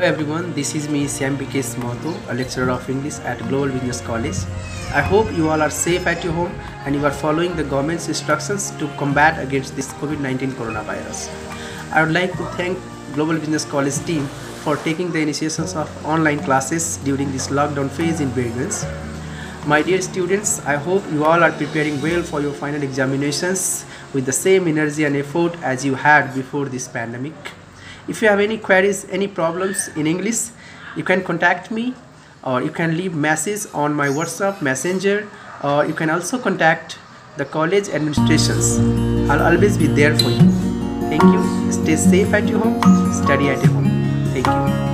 Hello everyone, this is me Syam Bikesh Moto, a lecturer of English at Global Business College. I hope you all are safe at your home and you are following the government's instructions to combat against this COVID-19 coronavirus. I would like to thank Global Business College team for taking the initiations of online classes during this lockdown phase in Birgunj. My dear students, I hope you all are preparing well for your final examinations with the same energy and effort as you had before this pandemic. If you have any queries, any problems in English, you can contact me or you can leave message on my WhatsApp messenger or you can also contact the college administrations. I'll always be there for you. Thank you. Stay safe at your home. Study at your home. Thank you.